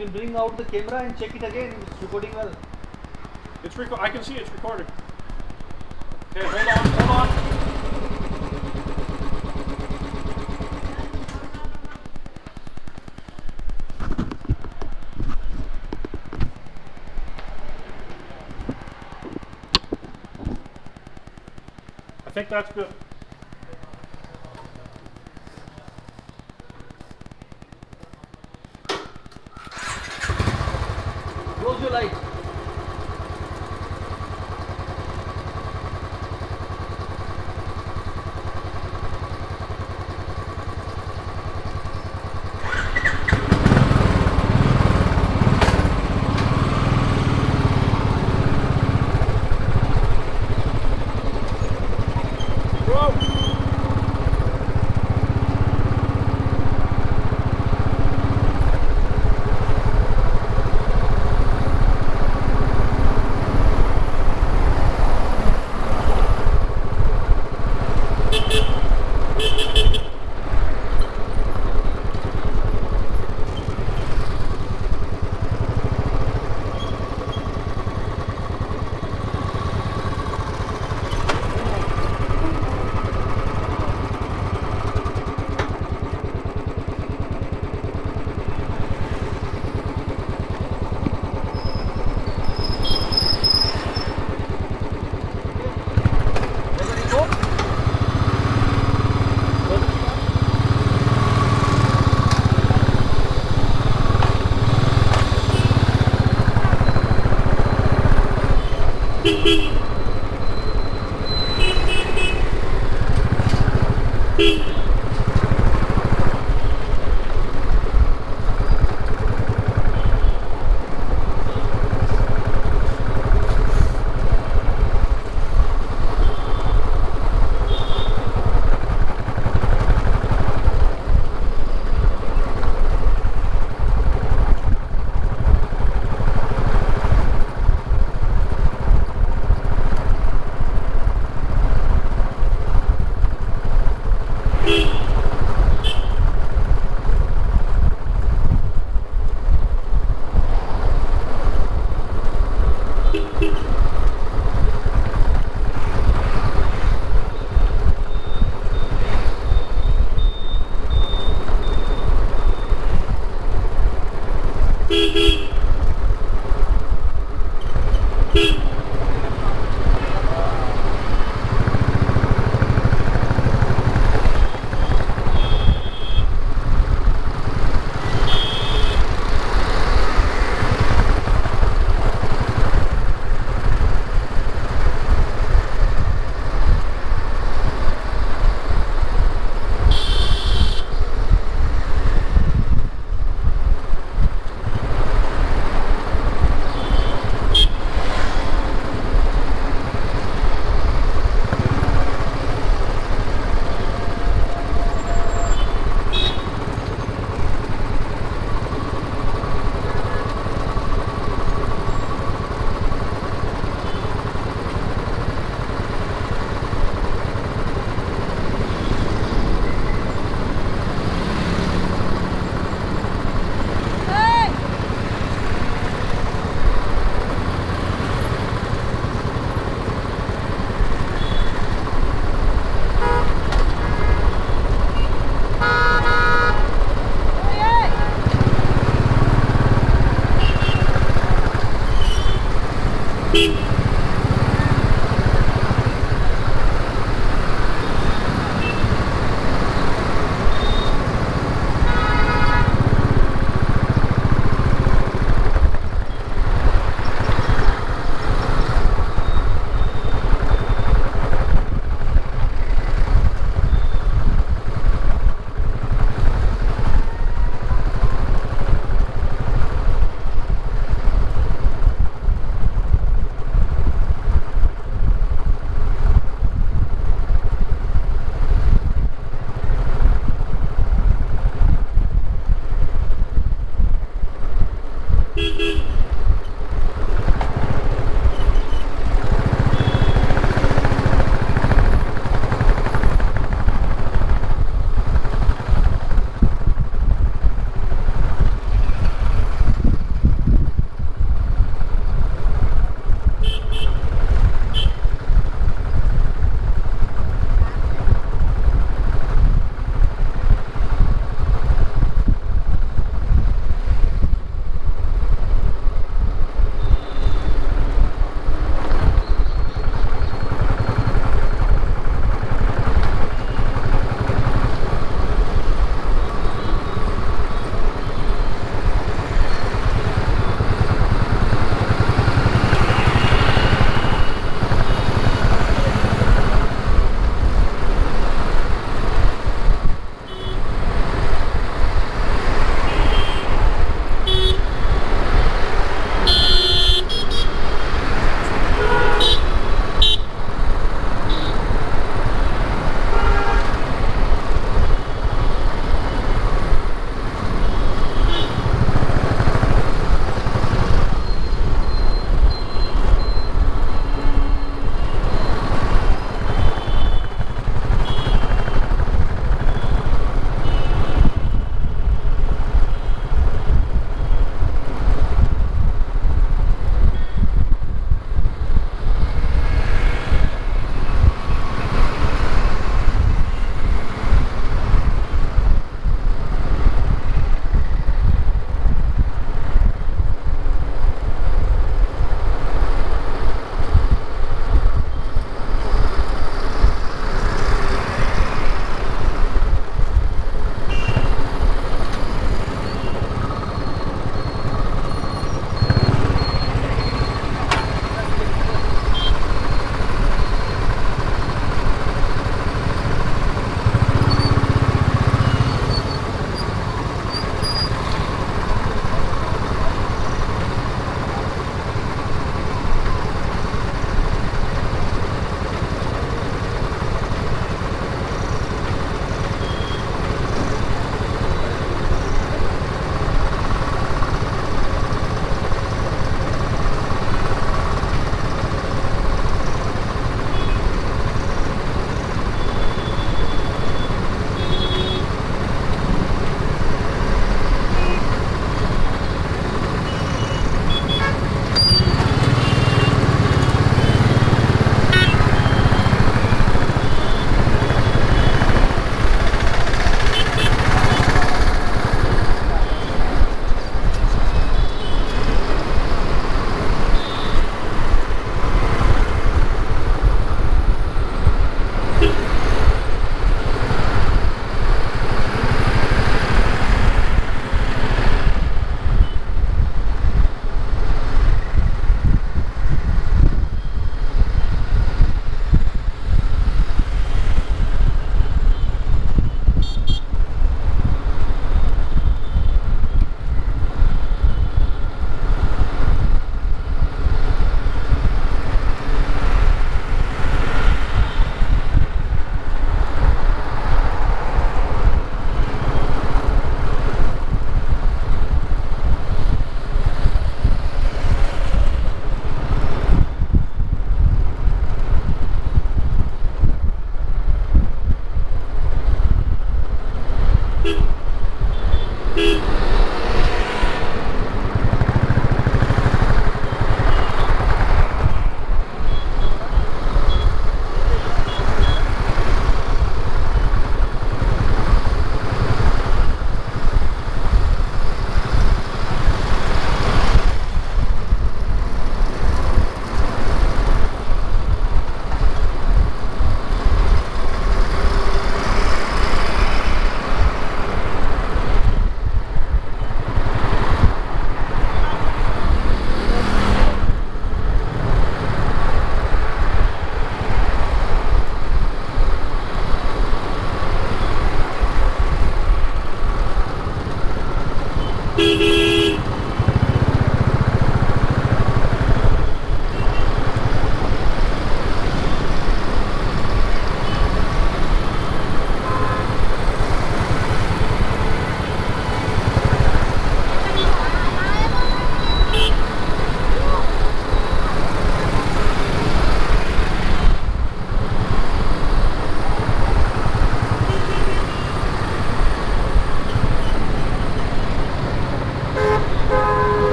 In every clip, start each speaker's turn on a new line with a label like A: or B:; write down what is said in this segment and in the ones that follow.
A: can bring out the camera and check it again. It's recording well.
B: It's reco- I can see it's recording. Okay, hold on, hold on. I think that's good.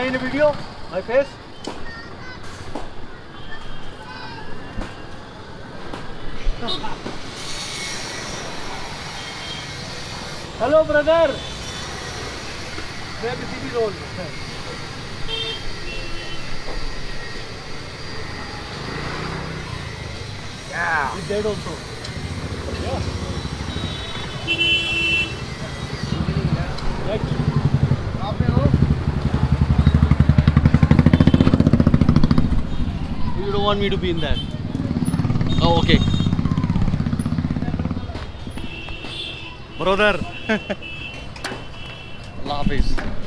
A: I in a video? My face? Hello, brother. The TV roll? Yeah. He's dead also. Want me to be in that. Oh, okay. Brother. Allah Hafiz.